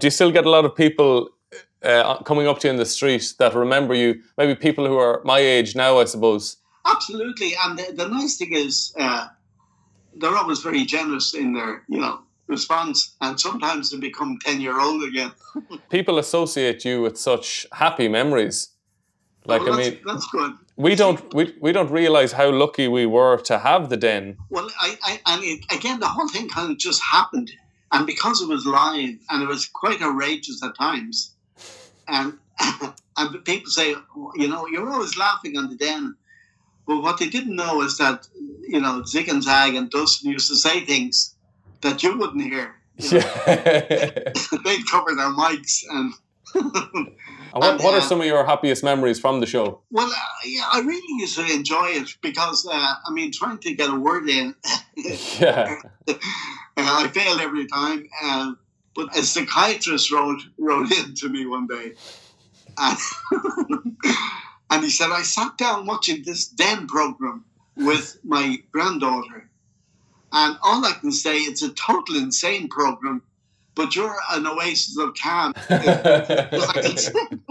Do you still get a lot of people uh, coming up to you in the street that remember you? Maybe people who are my age now, I suppose. Absolutely, and the, the nice thing is, uh, they're always very generous in their, you know, response, and sometimes they become ten year old again. people associate you with such happy memories. Like well, I mean, that's good. We don't we, we don't realize how lucky we were to have the den. Well, I, I and it, again, the whole thing kind of just happened, and because it was live and it was quite outrageous at times, and and people say, you know, you're always laughing on the den. But what they didn't know is that, you know, Zig and Zag and Dustin used to say things that you wouldn't hear. You know? They'd cover their mics and. and what, what are some of your happiest memories from the show? Well, uh, yeah, I really used to enjoy it because, uh, I mean, trying to get a word in, yeah. I failed every time. Uh, but a psychiatrist wrote wrote in to me one day, and, and he said, I sat down watching this Den program with my granddaughter, and all I can say, it's a total insane program, but you're an oasis of calm.